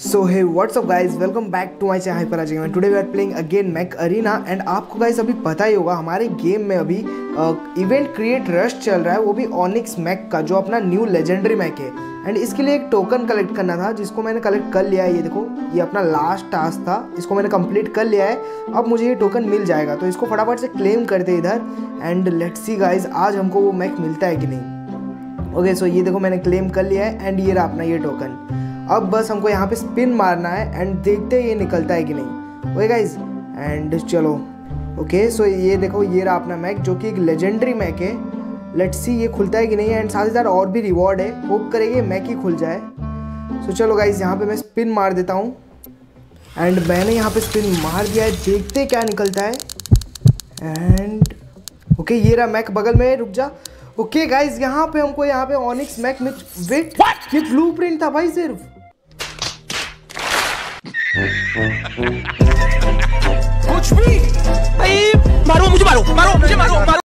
So hey what's up guys welcome back to my channel hyper Ajay today we are playing again mech arena and आपको guys अभी पता ही होगा हमारे game में अभी event create rush चल रहा है वो भी ऑनिक्स मैक का जो अपना न्यू लेजेंडरी मैक है। एंड इसके लिए एक टोकन कलेक्ट करना था जिसको मैंने कलेक्ट कर लिया है ये देखो ये अपना लास्ट टास्क था इसको मैंने कंप्लीट कर लिया है। अब मुझे ये टोकन मिल जाएगा तो इसको फटाफट से क्लेम करते इधर। एंड लेट्स सी गाइज़ आज हमको वो मैक मिलता है कि नहीं। ओके okay, सो so ये देखो मैंने क्लेम कर लिया है एंड ये रहा अपना ये टोकन अब बस हमको यहाँ पे स्पिन मारना है एंड देखते ये निकलता है कि नहीं। ओके गाइज़ एंड चलो। ओके सो ये देखो ये रहा अपना मैक जो कि एक लेजेंडरी मैक है। लेट्स सी ये खुलता है कि नहीं एंड साथ ही साथ और भी रिवॉर्ड है। होप करेंगे मैक ही खुल जाए। सो so, चलो गाइज़ यहाँ पे मैं स्पिन मार देता हूँ। एंड मैंने यहाँ पे स्पिन मार दिया है। देखते क्या निकलता है। एंड ओके okay, ये रहा मैक बगल में रुक जा। ओके गाइज़ यहाँ पे हमको यहाँ पे ऑनिक्स मैक में वेट ये ब्लूप्रिंट था भाई सिर्फ़। कुछ भी। भाई मारो मुझे मारो मारो मुझे मारो मारो।